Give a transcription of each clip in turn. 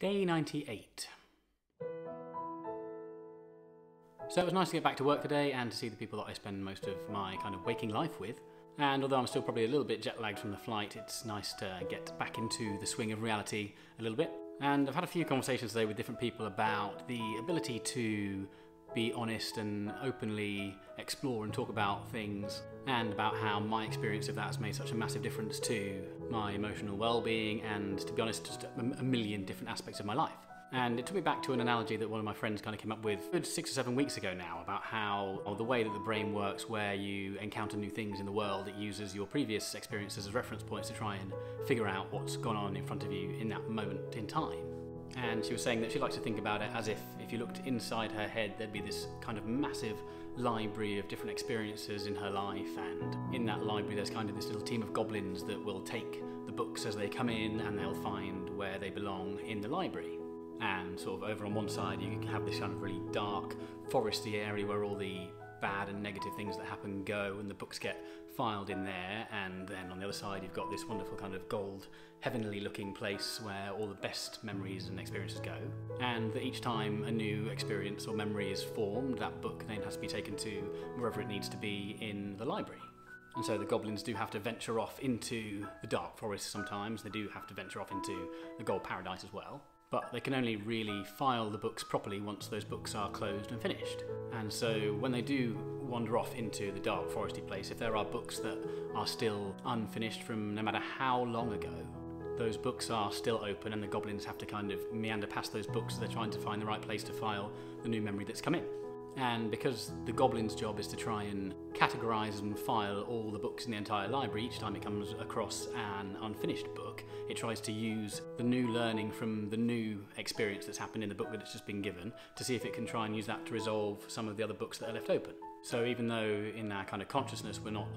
Day 98. So it was nice to get back to work today and to see the people that I spend most of my kind of waking life with. And although I'm still probably a little bit jet lagged from the flight, it's nice to get back into the swing of reality a little bit. And I've had a few conversations today with different people about the ability to be honest and openly explore and talk about things and about how my experience of that has made such a massive difference to my emotional well-being and to be honest just a million different aspects of my life. And it took me back to an analogy that one of my friends kind of came up with good six or seven weeks ago now about how the way that the brain works where you encounter new things in the world it uses your previous experiences as reference points to try and figure out what's gone on in front of you in that moment in time and she was saying that she likes to think about it as if if you looked inside her head there'd be this kind of massive library of different experiences in her life. And in that library there's kind of this little team of goblins that will take the books as they come in and they'll find where they belong in the library. And sort of over on one side you can have this kind of really dark foresty area where all the bad and negative things that happen go and the books get filed in there. And then on the other side you've got this wonderful kind of gold heavenly looking place where all the best memories and experiences go. And that each time a new experience or memory is formed that book then has to be taken to wherever it needs to be in the library. And so the goblins do have to venture off into the dark forest sometimes. They do have to venture off into the gold paradise as well but they can only really file the books properly once those books are closed and finished. And so when they do wander off into the dark foresty place, if there are books that are still unfinished from no matter how long ago, those books are still open and the goblins have to kind of meander past those books so they're trying to find the right place to file the new memory that's come in. And because the goblin's job is to try and categorize and file all the books in the entire library each time it comes across an unfinished book, it tries to use the new learning from the new experience that's happened in the book that it's just been given to see if it can try and use that to resolve some of the other books that are left open. So even though in our kind of consciousness we're not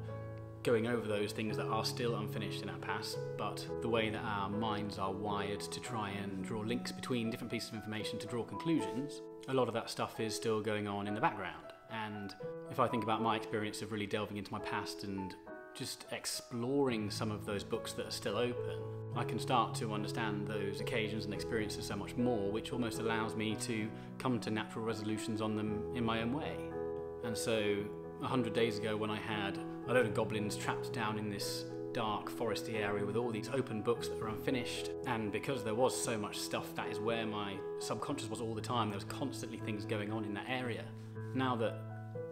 going over those things that are still unfinished in our past, but the way that our minds are wired to try and draw links between different pieces of information to draw conclusions, a lot of that stuff is still going on in the background. And if I think about my experience of really delving into my past and just exploring some of those books that are still open, I can start to understand those occasions and experiences so much more, which almost allows me to come to natural resolutions on them in my own way. And so, a hundred days ago, when I had a load of goblins trapped down in this dark foresty area with all these open books that are unfinished. And because there was so much stuff, that is where my subconscious was all the time. There was constantly things going on in that area. Now that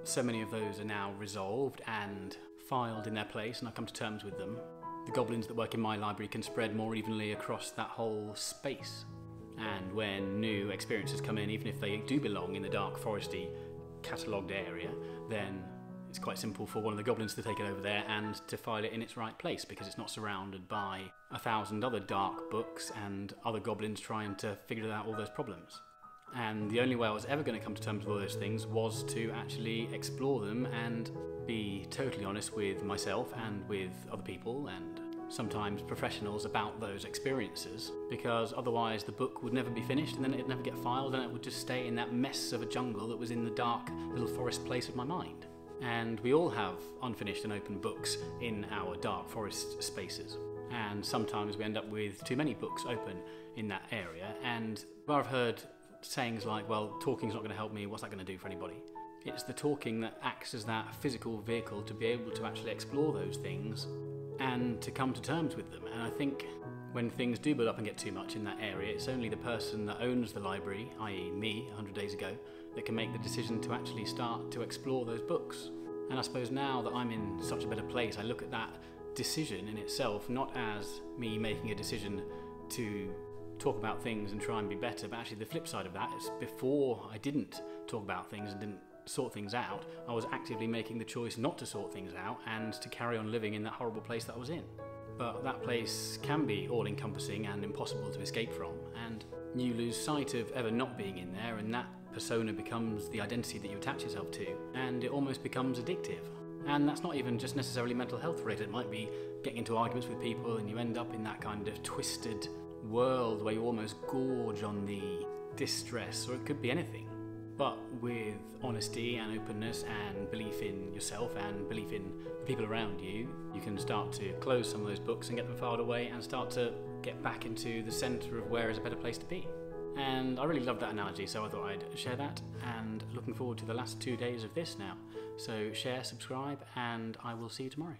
so many of those are now resolved and filed in their place, and I come to terms with them, the goblins that work in my library can spread more evenly across that whole space. And when new experiences come in, even if they do belong in the dark foresty catalogued area, then it's quite simple for one of the goblins to take it over there and to file it in its right place because it's not surrounded by a thousand other dark books and other goblins trying to figure out all those problems. And the only way I was ever going to come to terms with all those things was to actually explore them and be totally honest with myself and with other people and sometimes professionals about those experiences because otherwise the book would never be finished and then it'd never get filed and it would just stay in that mess of a jungle that was in the dark little forest place of my mind and we all have unfinished and open books in our dark forest spaces. And sometimes we end up with too many books open in that area. And I've heard sayings like, well, talking's not going to help me, what's that going to do for anybody? It's the talking that acts as that physical vehicle to be able to actually explore those things and to come to terms with them. And I think when things do build up and get too much in that area, it's only the person that owns the library, i.e., me, 100 days ago, that can make the decision to actually start to explore those books. And I suppose now that I'm in such a better place, I look at that decision in itself not as me making a decision to talk about things and try and be better, but actually the flip side of that is before I didn't talk about things and didn't sort things out, I was actively making the choice not to sort things out and to carry on living in that horrible place that I was in. But that place can be all encompassing and impossible to escape from, and you lose sight of ever not being in there, and that persona becomes the identity that you attach yourself to, and it almost becomes addictive. And that's not even just necessarily mental health related, it might be getting into arguments with people, and you end up in that kind of twisted world where you almost gorge on the distress, or it could be anything. But with honesty and openness and belief in yourself and belief in the people around you, you can start to close some of those books and get them filed away and start to get back into the centre of where is a better place to be. And I really loved that analogy, so I thought I'd share that. And looking forward to the last two days of this now. So share, subscribe, and I will see you tomorrow.